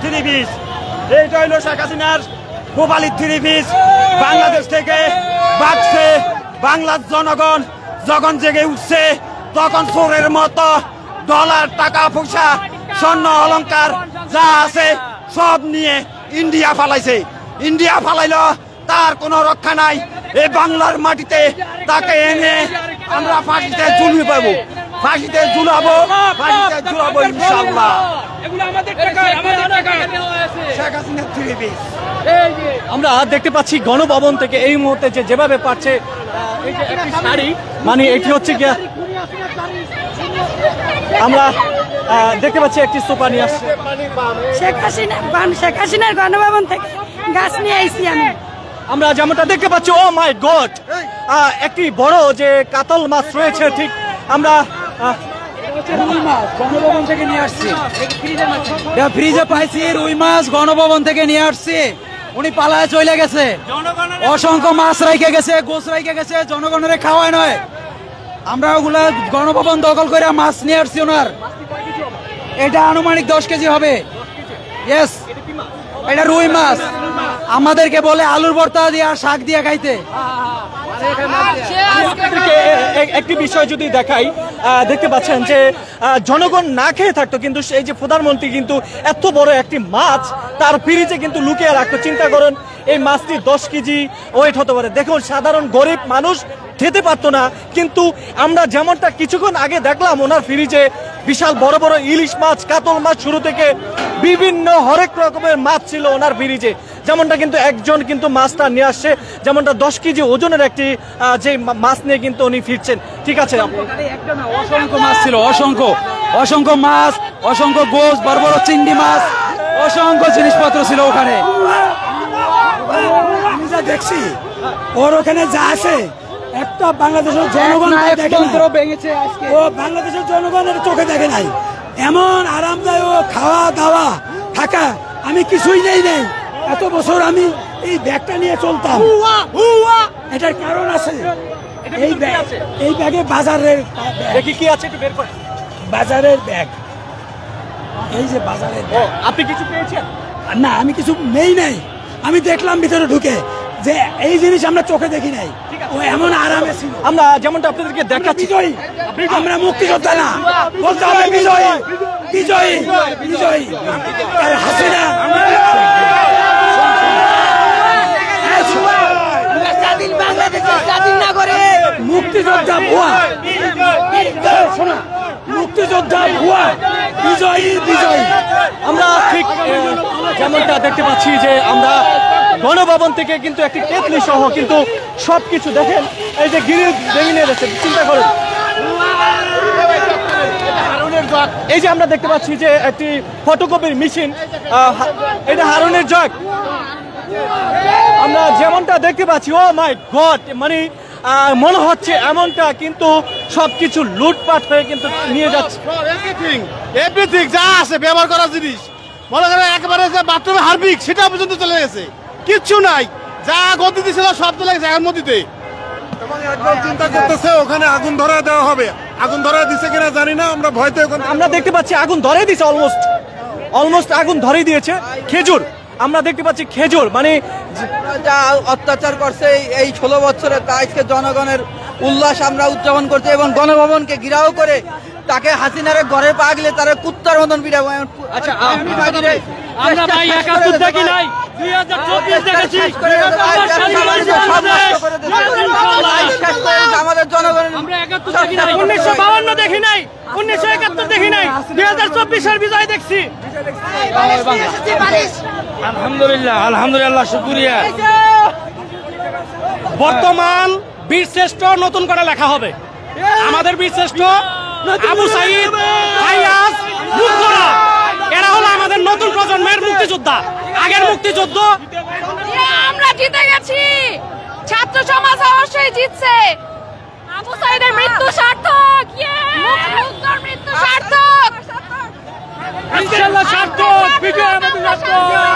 Three piece এইটা বাংলাদেশ থেকে বাড়ছে বাংলার জনগণ। যখন জেগে উঠছে, তখন চোরের মতো ডলার, টাকা, পয়সা, স্বর্ণ, অলংকার যা আছে সব নিয়ে ইন্ডিয়া ফালাইছে। ইন্ডিয়া ফালাইলো, তার কোনো রক্ষা নাই। এই বাংলার মাটিতে তাকে এনে আমরা ফাঁসিতে ঝুলি পাবো। ফাঁসিতে ঝুলাবো ফাঁসিতে ঝুলাবো ইনশাল্লাহ এগুলো আমাদের টাকা আমাদের টাকা শেখ হাসিনা থ্রি পিস। আমরা দেখতে পাচ্ছি গণভবন থেকে এই মুহূর্তে যে যেভাবে পাচ্ছে আহ, এই যে একটি শাড়ি মানে এটি হচ্ছে গিয়া আমরা আহ, দেখতে পাচ্ছি একটি সোফা নিয়ে আসছে। শেখ হাসিনা শেখ হাসিনার গণভবন থেকে গাছ নিয়ে আইছি আমি। আমরা যেমনটা দেখতে পাচ্ছি ও মাই গড! একটি বড় যে কাতল মাছ রয়েছে ঠিক আমরা গণভবন থেকে নিয়ে আসছি। ফ্রিজে পাইছি, রুই মাছ গণভবন থেকে নিয়ে আসছি। উনি পালায় চলে গেছে। অসংখ্য মাছ রাইখে গেছে গোস রাইখে গেছে, জনগণের খাওয়ায় নয়। আমরা ওগুলা গণভবন দখল করে মাছ নিয়ে আসছি ওনার। এটা আনুমানিক দশ কেজি হবে। ইয়েস এটা রুই মাছ। আমাদেরকে বলে আলুর ভর্তা দিয়ে আর শাক দিয়ে খাইতে। একটি বিষয় যদি দেখাই দেখতে পাচ্ছেন যে জনগণ না খেয়ে থাকতো কিন্তু সেই যে প্রধানমন্ত্রী কিন্তু এত বড় একটি মাছ তার ফ্রিজে কিন্তু লুকিয়ে রাখতো। চিন্তা করেন এই মাছটি দশ কেজি ওয়েট হতে পারে। দেখুন সাধারণ গরিব মানুষ খেতে পারতো না কিন্তু আমরা যেমনটা কিছুক্ষণ আগে দেখলাম ওনার ফ্রিজে বিশাল বড় বড় ইলিশ মাছ কাতল মাছ শুরু থেকে বিভিন্ন হরেক রকমের মাছ ছিল ওনার ফ্রিজে। যেমনটা কিন্তু একজন কিন্তু মাছটা নিয়ে আসছে যেমনটা দশ কেজি ওজনের একটি যে মাছ নিয়ে কিন্তু উনি ফিরছেন। ঠিক আছে অসংখ্য মাছ ছিল অসংখ্য অসংখ্য মাছ অসংখ্য গোস বড় বড় চিংড়ি মাছ অসংখ্য জিনিসপত্র ছিল ওখানে। আমি যা দেখছি ওর ওখানে যা আছে একটা বাংলাদেশের জনগণ ভেঙেছে ও বাংলাদেশের জনগণের চোখে দেখে নাই। এমন আরামদায়ক খাওয়া দাওয়া থাকা আমি কিছুই নেই নেই। এত বছর আমি এই ব্যাগটা নিয়ে চলতাম। এটার কারণ আছে। এই ব্যাগ এই ব্যাগে বাজারের দেখি কি আছে একটু বের করে। বাজারের ব্যাগ। এই যে বাজারের আপনি কিছু পেয়েছেন? না আমি কিছু নেই নাই। আমি দেখলাম ভিতরে ঢুকে যে এই জিনিস আমরা চোখে দেখি নাই। ও এমন আরামে ছিল। আমরা যেমনটা আপনাদেরকে দেখাচ্ছি। বিজয়ী। আমরা মুক্তিযোদ্ধা না। বলতে হবে বিজয়ী বিজয়ী। বিজয়ী আর হাসিনা স্বাধীন বাংলাদেশের স্বাধীন নাগরিক মুক্তিযোদ্ধা ভুয়া। শোনা, মুক্তিযোদ্ধা ভুয়া। বিজয়ী বিজয়ী। আমরা ঠিক যেমনটা দেখতে পাচ্ছি যে আমরা গণভবন থেকে কিন্তু একটি কেতলি সহ কিন্তু সবকিছু দেখেন। এই যে গিরিল ভেঙে যাচ্ছে চিন্তা করেন এই যে আমরা দেখতে পাচ্ছি যে একটি ফটোকপির মেশিন এটা হারুনের জগ। আমরা যেমনটা দেখতে পাচ্ছি, ও মাই গড মানে মনে হচ্ছে এমনটা কিন্তু সবকিছু লুটপাট হয়ে কিন্তু নিয়ে যাচ্ছে। এভরিথিং এভরিথিং যা আছে ব্যবহার করার জিনিস। মনে করেন একেবারে যে বাথরুমে হারবিক সেটা পর্যন্ত চলে গেছে। কিচ্ছু নাই। যা গতিতে ছিল সব চলে গেছে এখন চিন্তা করতেছে ওখানে আগুন ধরা দেওয়া হবে। আগুন ধরা দিছে কিনা জানি না আমরা ভয়তে ওখানে আমরা দেখতে পাচ্ছি আগুন ধরে দিয়েছে অলমোস্ট অলমোস্ট আগুন ধরে দিয়েছে। খেজুর। আমরা দেখতে পাচ্ছি খেজুর মানে যা অত্যাচার করছে এই- ষোলো বছরে তা আজকে জনগণের উল্লাস আমরা উদযাপন করছি এবং গণভবনকে ঘিরাও করে তাকে হাসিনারে ঘরে পা গেলে তারা কুত্তার মতন পিড়াবো আচ্ছা আমরা ভাই একাত্তর দেখি নাই? দুই হাজার চব্বিশ দেখেছি। আমার স্বাধীন বাংলাদেশ। আমাদের জনগণের আমরা একাত্তর দেখি নাই। উনিশশো বাউন্ন দেখি নাই। উনিশশো একাত্তর দেখি নাই। দুই হাজার চব্বিশের বিজয় দেখছি। আলহামদুলিল্লাহ আলহামদুলিল্লাহ শুক্রিয়া। বর্তমান বীর শ্রেষ্ঠ নতুন করে লেখা হবে। আমাদের বীর শ্রেষ্ঠ আবু সাইদ ফাইয়াজ মুক্তরা। এরা হলো আমাদের নতুন প্রজন্মের মুক্তিযোদ্ধা। আগের মুক্তিযুদ্ধ আমরা জিতে গেছি। ছাত্র সমাজ অবশ্যই জিতছে। আবু সাইদের মৃত্যু সার্থক। মৃত্যু সার্থক। ইনশাআল্লাহ সার্থক। বিজয় আমাদের সার্থক।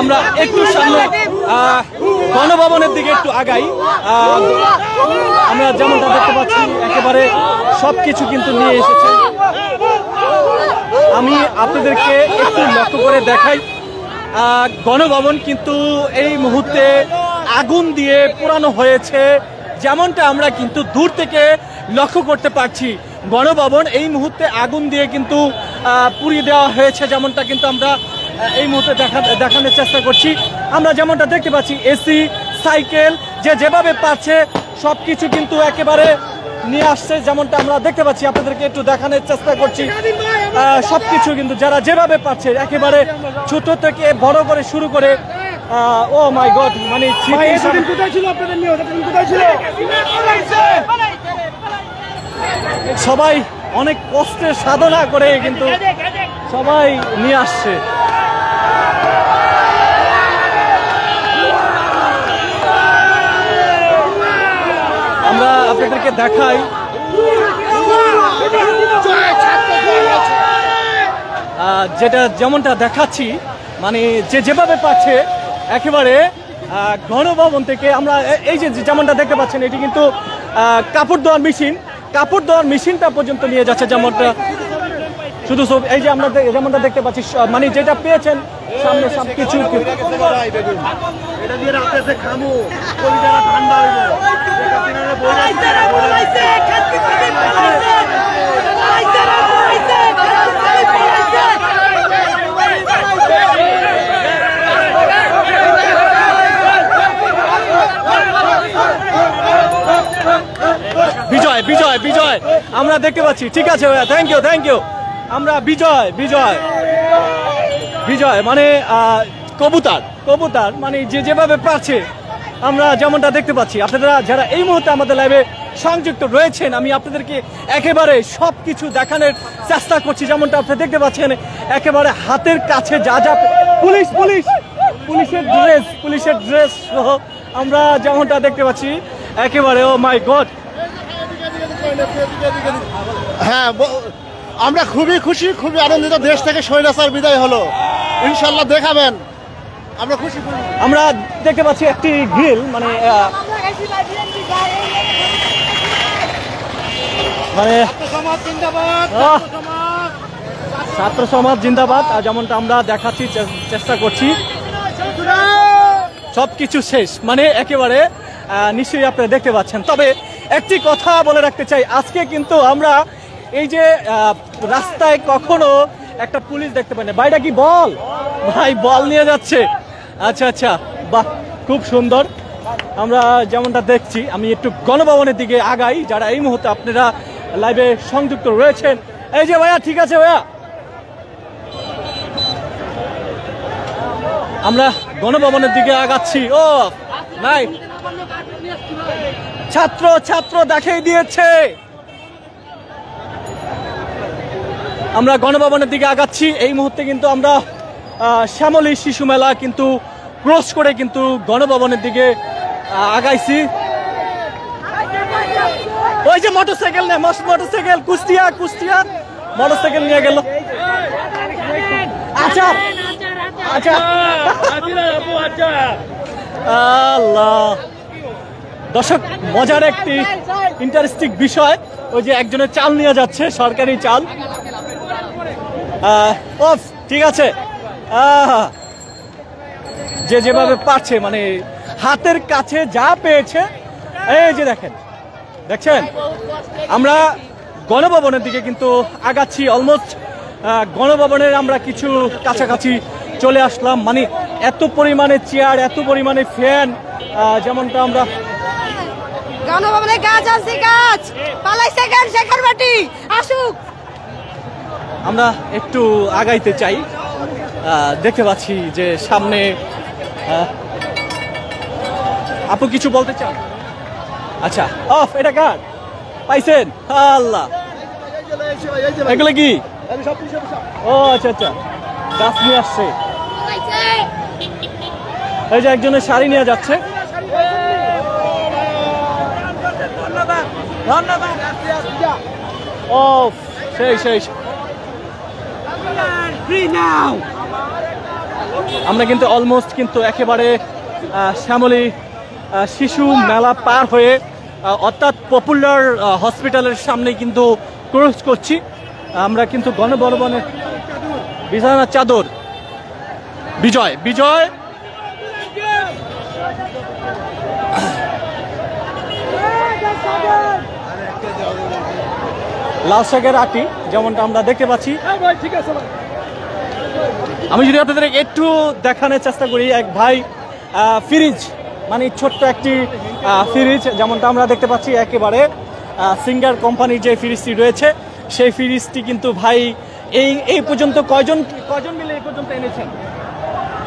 আমরা একটু সামনে গণভবনের দিকে একটু আগাই। আমরা যেমনটা দেখতে পাচ্ছি, একেবারে সবকিছু কিন্তু নিয়ে এসেছে। আমি আপনাদেরকে একটু লক্ষ্য করে দেখাই। গণভবন কিন্তু এই মুহূর্তে আগুন দিয়ে পোড়ানো হয়েছে। যেমনটা আমরা কিন্তু দূর থেকে লক্ষ্য করতে পারছি, গণভবন এই মুহূর্তে আগুন দিয়ে কিন্তু পুড়িয়ে দেওয়া হয়েছে, যেমনটা কিন্তু আমরা এই মুহূর্তে দেখা দেখানোর চেষ্টা করছি। আমরা যেমনটা দেখতে পাচ্ছি এসি সাইকেল যে যেভাবে পাচ্ছে সব কিছু কিন্তু একেবারে নিয়ে আসছে যেমনটা আমরা দেখতে পাচ্ছি। আপনাদেরকে একটু দেখানোর চেষ্টা করছি। আহ, সবকিছু কিন্তু যারা যেভাবে পাচ্ছে একেবারে ছোট থেকে বড় করে শুরু করে ও মাই গড মানে সবাই অনেক কষ্টের সাধনা করে কিন্তু সবাই নিয়ে আসছে। আমরা আপনাদেরকে দেখাই। যেটা যেমনটা দেখাচ্ছি মানে যে যেভাবে পাচ্ছে, একেবারে গণভবন থেকে আমরা এই যে যেমনটা দেখতে পাচ্ছেন, এটি কিন্তু কাপড় দেওয়ার মেশিন। কাপড় দেওয়ার মেশিনটা পর্যন্ত নিয়ে যাচ্ছে যেমনটা। শুধু সব এই যে আমরা যেমনটা দেখতে পাচ্ছি মানে যেটা পেয়েছেন সামনে সব কিছু বিজয় বিজয় বিজয়। আমরা দেখতে পাচ্ছি। ঠিক আছে ভাইয়া থ্যাংক ইউ থ্যাংক ইউ আমরা বিজয় বিজয়। বিজয় মানে কবুতার। কবুতর মানে যে যেভাবে পারছে আমরা যেমনটা দেখতে পাচ্ছি। আপনারা যারা এই মুহূর্তে আমাদের লাইভে সংযুক্ত রয়েছেন আমি আপনাদেরকে একেবারে সব কিছু দেখানোর চেষ্টা করছি যেমনটা আপনারা দেখতে পাচ্ছেন একেবারে হাতের কাছে যা যা পুলিশ পুলিশ পুলিশের ড্রেস পুলিশের ড্রেস সহ আমরা যেমনটা দেখতে পাচ্ছি একেবারে ও মাই গড হ্যাঁ আমরা খুবই খুশি খুবই আনন্দিত দেশ থেকে স্বৈরাচার বিদায় হলো। ইনশাল্লাহ দেখাবেন। আমরা খুশি আমরা দেখতে পাচ্ছি একটি গ্রিল মানে মানে ছাত্র সমাজ জিন্দাবাদ আর যেমনটা আমরা দেখাচ্ছি চেষ্টা করছি। সব কিছু শেষ মানে একেবারে নিশ্চয়ই আপনারা দেখতে পাচ্ছেন। তবে একটি কথা বলে রাখতে চাই আজকে কিন্তু আমরা এই যে রাস্তায় কখনো একটা পুলিশ দেখতে পাই না। ভাইটা কি বল? ভাই বল নিয়ে যাচ্ছে। আচ্ছা আচ্ছা। বাহ, খুব সুন্দর। আমরা যেমনটা দেখছি, আমি একটু গণভবনের দিকে আগাই। যারা এই মুহূর্তে আপনারা লাইভে সংযুক্ত রয়েছেন। এই যে ভাইয়া, ঠিক আছে ভাইয়া? আমরা গণভবনের দিকে আগাচ্ছি। ও, নাই। ছাত্র ছাত্র দেখাই দিয়েছে। আমরা গণভবনের দিকে আগাচ্ছি। এই মুহূর্তে কিন্তু আমরা শ্যামলী শিশু মেলা কিন্তু ক্রস করে কিন্তু গণভবনের দিকে আগাইছি। ওই যে মোটর সাইকেল মোটরসাইকেল নে মোটরসাইকেল কুষ্টিয়া কুষ্টিয়া। মোটরসাইকেল নিয়ে গেল। আচ্ছা আচ্ছা। আল্লাহ। দর্শক মজার একটি ইন্টারেস্টিং বিষয় ওই যে একজনের চাল নিয়ে যাচ্ছে সরকারি চাল। ওফ, ঠিক আছে। যে যেভাবে পারছে মানে হাতের কাছে যা পেয়েছে, এই যে দেখেন, দেখছেন? আমরা গণভবনের দিকে কিন্তু আগাচ্ছি অলমোস্ট গণভবনের আমরা কিছু কাছাকাছি চলে আসলাম। মানে এত পরিমাণে চেয়ার এত পরিমাণে ফ্যান যেমনটা আমরা গণভবনে গাছ আনছি গাছ। পালাইছে গান শেখার বাটি। আসুক। আমরা একটু আগাইতে চাই। দেখতে পাচ্ছি যে সামনে আপু কিছু বলতে চান? আচ্ছা অফ, এটা কার? পাইছেন? আল্লাহ। এগুলো কি? ও আচ্ছা আচ্ছা। গাছ নিয়ে আসছে। এই যে একজনের শাড়ি নিয়ে যাচ্ছে। ও সেই সেই সেই। আমরা কিন্তু অলমোস্ট কিন্তু একেবারে শ্যামলী শিশু মেলা পার হয়ে অর্থাৎ পপুলার হসপিটালের সামনে কিন্তু ক্রস করছি। আমরা কিন্তু গণবলবনের বিছানা চাদর বিজয় বিজয়! লাল শাকের আটি যেমনটা আমরা দেখতে পাচ্ছি। আমি যদি আপনাদের একটু দেখানোর চেষ্টা করি এক ভাই ফ্রিজ মানে ছোট্ট একটি ফ্রিজ যেমনটা আমরা দেখতে পাচ্ছি একেবারে সিঙ্গার কোম্পানির যে ফ্রিজটি রয়েছে সেই ফ্রিজটি কিন্তু ভাই এই এই পর্যন্ত কয়জন কয়জন মিলে এই পর্যন্ত এনেছেন?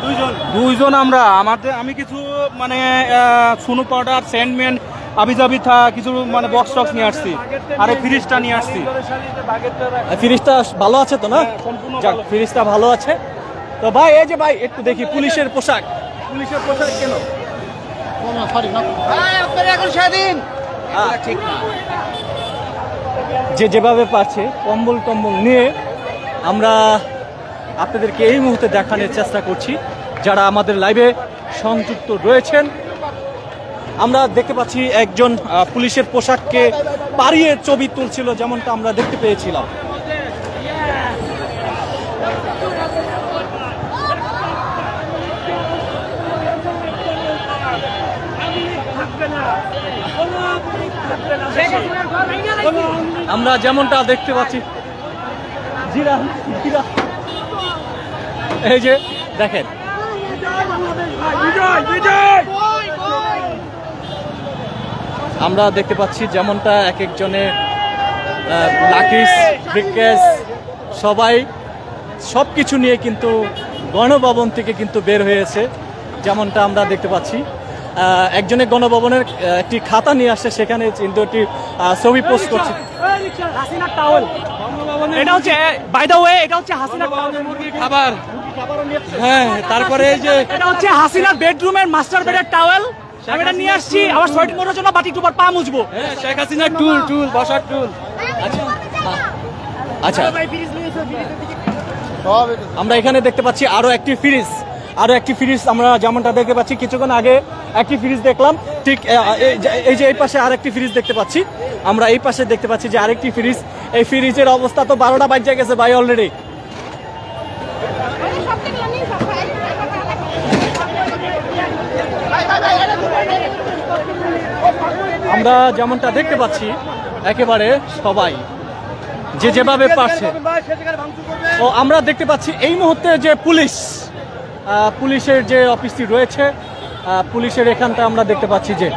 দুইজন। দুইজন আমরা। আমাদের আমি কিছু মানে সুনু পাউডার স্যান্ডম্যান আবিজাবি থা কিছু মানে বক্স টক্স নিয়ে আসছি। আর এই ফ্রিজটা নিয়ে আসছি। ফ্রিজটা ভালো আছে তো না? যাক ফ্রিজটা ভালো আছে। তো ভাই এই যে ভাই একটু দেখি পুলিশের পোশাক। পুলিশের পোশাক কেন? যে যেভাবে পারছে কম্বল টম্বল নিয়ে আমরা আপনাদেরকে এই মুহূর্তে দেখানোর চেষ্টা করছি। যারা আমাদের লাইভে সংযুক্ত রয়েছেন আমরা দেখতে পাচ্ছি একজন পুলিশের পোশাককে পাড়িয়ে ছবি তুলছিল যেমনটা আমরা দেখতে পেয়েছিলাম। আমরা যেমনটা দেখতে পাচ্ছি এই যে, দেখেন। আমরা দেখতে পাচ্ছি যেমনটা এক একজনের লাকিস ব্রিকেস সবাই সব কিছু নিয়ে কিন্তু গণভবন থেকে কিন্তু বের হয়েছে, যেমনটা আমরা দেখতে পাচ্ছি। একজনের গণভবনের একটি খাতা নিয়ে আসছে সেখানে কিন্তু একটি ছবি পোস্ট করছে। এটা হচ্ছে বাই দ্য ওয়ে এটা হচ্ছে হাসিনা খাবার। হ্যাঁ তারপরে এই যে এটা হচ্ছে হাসিনার বেডরুমের মাস্টার বেডের টাওয়েল আমি এটা নিয়ে আসছি আবার জন্য বাটি টুপার পা মুছবো। শেখ হাসিনার টুল টুল বসার টুল। আচ্ছা। আমরা এখানে দেখতে পাচ্ছি আরও একটি ফ্রিজ। আরও একটি ফ্রিজ আমরা যেমনটা দেখতে পাচ্ছি কিছুক্ষণ আগে একটি ফ্রিজ দেখলাম, ঠিক এই যে- এই পাশে আরেকটি ফ্রিজ দেখতে পাচ্ছি। আমরা এই পাশে দেখতে পাচ্ছি যে আরেকটি ফ্রিজ এই ফ্রিজের অবস্থা তো বারোটা বাজে গেছে ভাই অলরেডি আমরা যেমনটা দেখতে পাচ্ছি, একেবারে সবাই যে যেভাবে পারছে। ও, আমরা দেখতে পাচ্ছি এই মুহূর্তে যে পুলিশ পুলিশের যে অফিসটি রয়েছে পুলিশের এখানটা আমরা দেখতে পাচ্ছি যে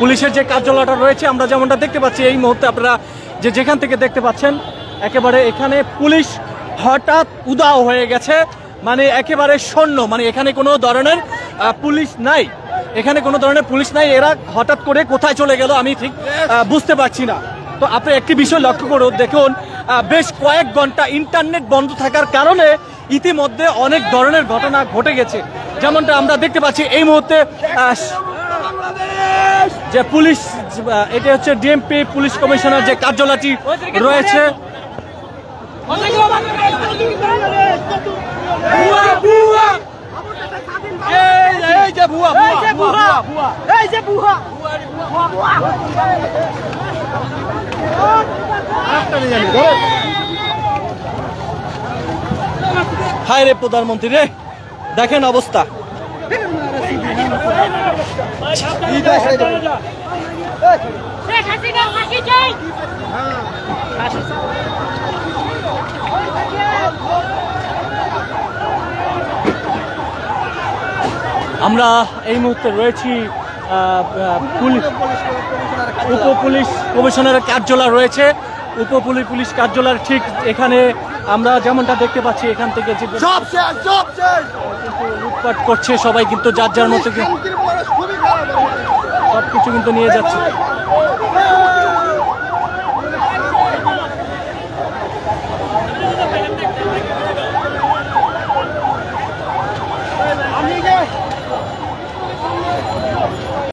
পুলিশের যে কার্যালয়টা রয়েছে, আমরা যেমনটা দেখতে পাচ্ছি, এই মুহূর্তে আপনারা যে যেখান থেকে দেখতে পাচ্ছেন, একেবারে এখানে পুলিশ হঠাৎ উদাও হয়ে গেছে মানে একেবারে শূন্য মানে এখানে কোনো ধরনের পুলিশ নাই। এখানে কোনো ধরনের পুলিশ নাই, এরা হঠাৎ করে কোথায় চলে গেল আমি ঠিক বুঝতে পারছি না। তো আপনি একটি বিষয় লক্ষ্য করুন, দেখুন বেশ কয়েক ঘণ্টা ইন্টারনেট বন্ধ থাকার কারণে ইতিমধ্যে অনেক ধরনের ঘটনা ঘটে গেছে যেমনটা আমরা দেখতে পাচ্ছি এই মুহূর্তে যে পুলিশ এটা হচ্ছে ডিএমপি পুলিশ কমিশনার যে কার্যালয়টি রয়েছে হায় রে প্রধানমন্ত্রী রে। দেখেন অবস্থা। আমরা এই মুহূর্তে রয়েছি উপ পুলিশ কমিশনারের কার্যালয় রয়েছে। উপ পুলিশ কার্যালয়ের ঠিক এখানে আমরা যেমনটা দেখতে পাচ্ছি এখান থেকে যে লুটপাট করছে সবাই কিন্তু যার যার মতো সবকিছু কিন্তু নিয়ে যাচ্ছে।